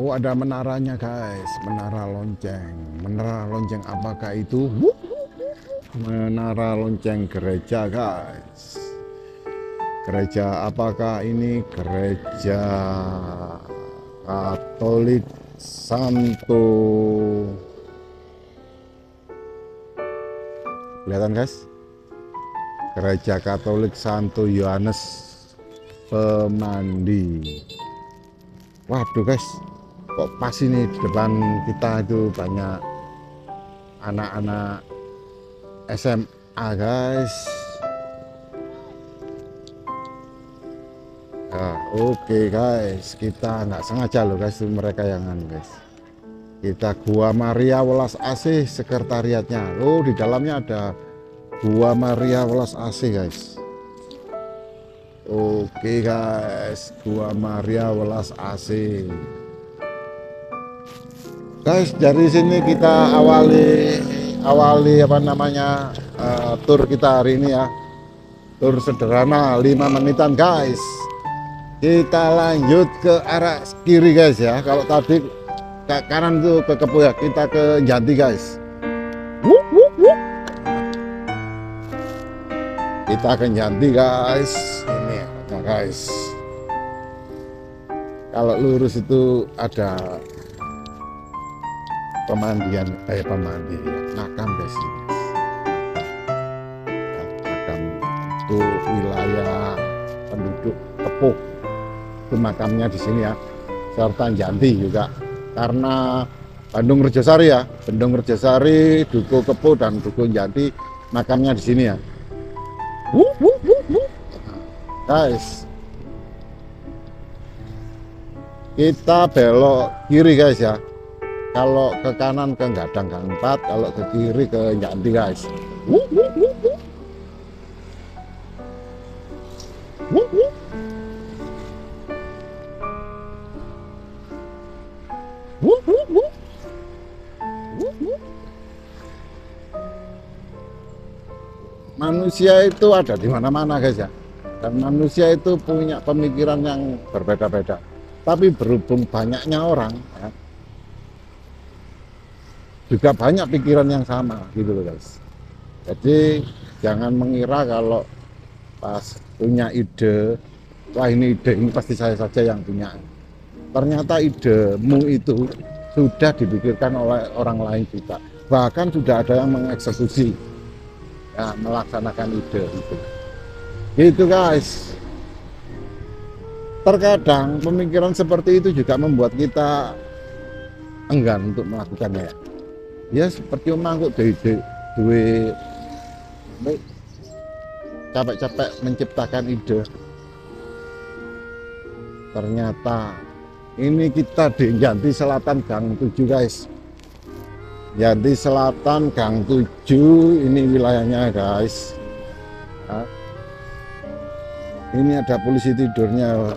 Oh ada menaranya guys, menara lonceng. Menara lonceng apakah itu? Menara lonceng gereja guys. Gereja apakah ini? Gereja Katolik Santo. Kelihatan guys? Gereja Katolik Santo Yohanes Pemandi. Waduh guys, kok pas ini di depan kita itu banyak anak-anak SMA guys? Nah, oke okay guys. Kita nggak sengaja loh guys mereka yang anu guys. Kita Gua Maria Welas AC sekretariatnya. Oh di dalamnya ada Gua Maria Welas AC guys oke guys. Gua Maria Welas AC guys dari sini kita awali awali apa namanya uh, tur kita hari ini ya. Tur sederhana 5 menitan guys. Kita lanjut ke arah kiri guys ya. Kalau tadi ke kanan tuh ke Kepo ya kita ke Janti guys kita ke Janti guys. Ini ya. Guys. Kalau lurus itu ada pemandian eh pemandi makam guys ya, makam itu wilayah penduduk Kepuh itu makamnya di sini ya. Serta Janti juga. Karena Bandung Rejosari ya. Bandung Rejosari Duku Kepuh dan Duku Janti makamnya di sini ya guys kita belok kiri guys ya. Kalau ke kanan ke Gadang Gang 4 kalau ke kiri ke Nyanti guys manusia itu ada di mana-mana guys ya. Dan manusia itu punya pemikiran yang berbeda-beda. Tapi berhubung banyaknya orang ya, juga banyak pikiran yang sama gitu loh guys. Jadi jangan mengira kalau pas punya ide wah ini ide ini pasti saya saja yang punya. Ternyata idemu itu sudah dipikirkan oleh orang lain juga. Bahkan sudah ada yang mengeksekusi ya, melaksanakan ide itu. Gitu guys. Terkadang pemikiran seperti itu juga membuat kita enggan untuk melakukannya. Ya seperti omah kok duwe duwe capek-capek menciptakan ide. Ternyata ini kita di Janti Selatan Gang 7 guys Janti Selatan Gang 7 ini wilayahnya guys. Nah, ini ada polisi tidurnya.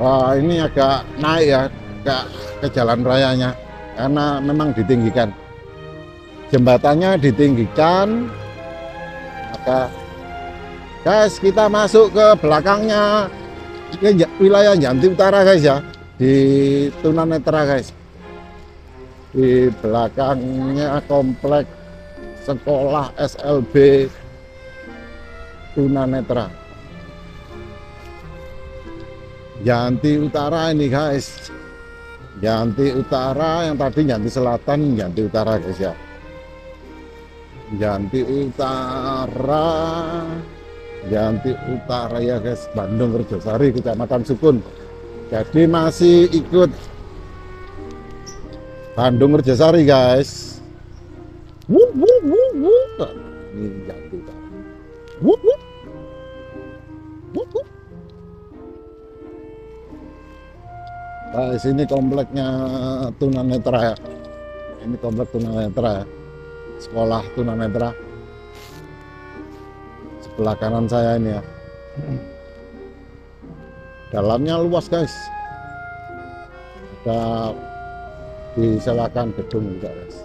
Wah ini agak naik ya agak ke jalan rayanya karena memang ditinggikan. Jembatannya ditinggikan. Maka guys kita masuk ke belakangnya ke wilayah Janti Utara guys ya. Di Tunanetra guys. Di belakangnya komplek sekolah SLB Tunanetra Janti Utara ini guys. Janti Utara yang tadi Janti Selatan Janti Utara guys ya. Janti Utara Janti Utara ya guys Bandung Kerjosari Kecamatan Sukun jadi masih ikut Bandung Kerjosari guys wuh, wuh, wuh, wuh. ini Janti Utara wuh, wuh. Wuh, wuh. Nah, sini kompleknya tunanetra ya. Ini komplek tunanetra ya. Sekolah tunanetra. Sebelah kanan saya ini ya. Dalamnya luas guys. Ada diselakan gedung juga guys.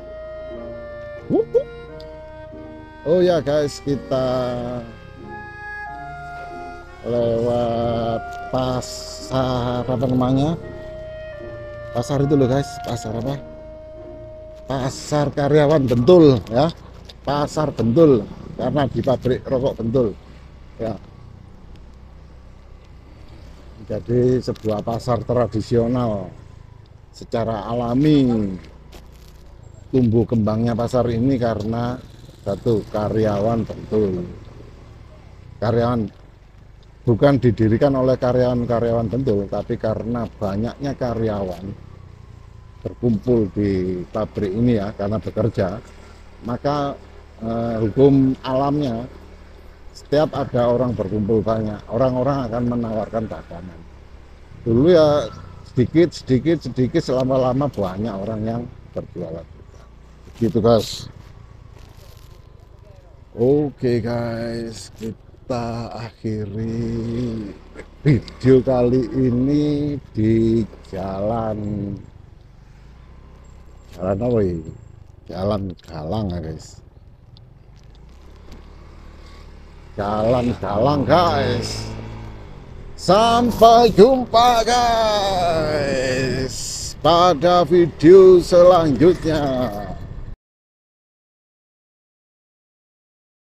oh ya guys kita lewat pasar apa namanya pasar itu loh guys pasar apa pasar karyawan bentul ya pasar bentul karena di pabrik rokok bentul. Ya. Jadi sebuah pasar tradisional secara alami tumbuh kembangnya pasar ini karena satu karyawan bentul. Karyawan bukan didirikan oleh karyawan-karyawan bentul tapi karena banyaknya karyawan berkumpul di pabrik ini ya karena bekerja maka eh, hukum alamnya setiap ada orang berkumpul banyak orang-orang akan menawarkan dagangan dulu ya sedikit sedikit sedikit selama lama banyak orang yang berjualan. Gitu guys oke okay, guys kita akhiri video kali ini di jalan. Jalan apa ya jalan galang ya guys jalan galang guys. Sampai jumpa guys pada video selanjutnya